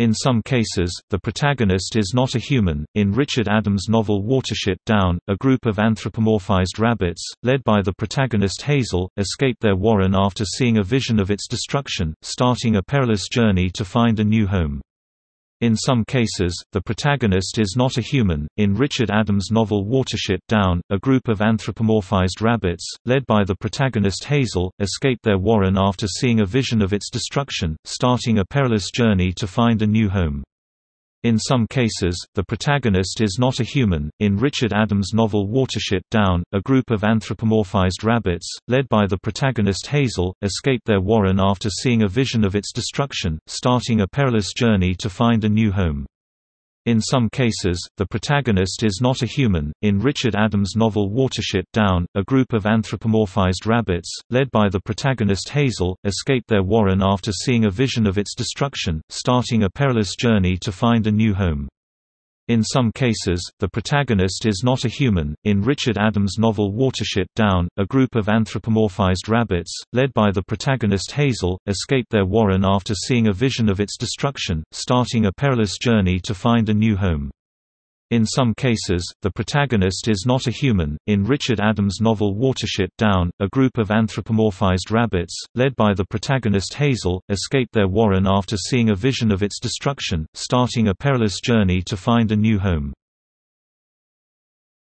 In some cases, the protagonist is not a human. In Richard Adams' novel Watership Down, a group of anthropomorphized rabbits, led by the protagonist Hazel, escape their warren after seeing a vision of its destruction, starting a perilous journey to find a new home. In some cases, the protagonist is not a human. In Richard Adams' novel Watership Down, a group of anthropomorphized rabbits, led by the protagonist Hazel, escape their warren after seeing a vision of its destruction, starting a perilous journey to find a new home. In some cases, the protagonist is not a human. In Richard Adams' novel Watership Down, a group of anthropomorphized rabbits, led by the protagonist Hazel, escape their warren after seeing a vision of its destruction, starting a perilous journey to find a new home. In some cases, the protagonist is not a human. In Richard Adams' novel Watership Down, a group of anthropomorphized rabbits, led by the protagonist Hazel, escape their warren after seeing a vision of its destruction, starting a perilous journey to find a new home. In some cases, the protagonist is not a human. In Richard Adams' novel Watership Down, a group of anthropomorphized rabbits, led by the protagonist Hazel, escape their warren after seeing a vision of its destruction, starting a perilous journey to find a new home. In some cases, the protagonist is not a human. In Richard Adams' novel Watership Down, a group of anthropomorphized rabbits, led by the protagonist Hazel, escape their warren after seeing a vision of its destruction, starting a perilous journey to find a new home.